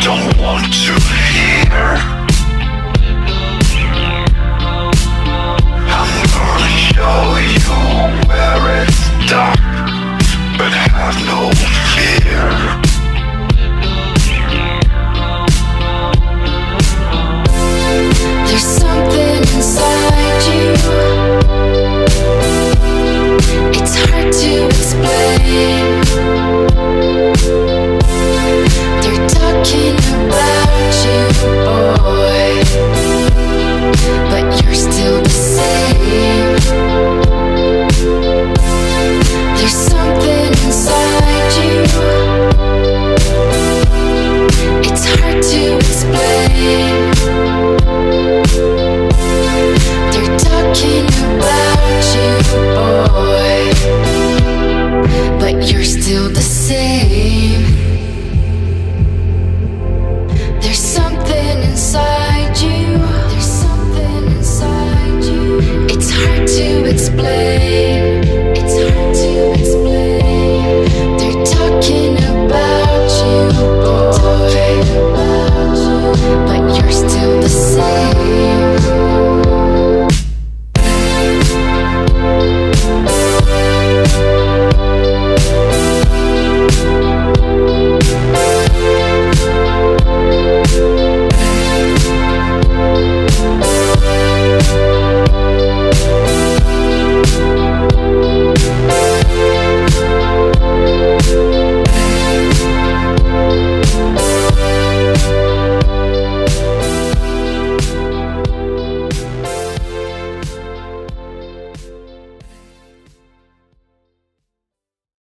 Don't want to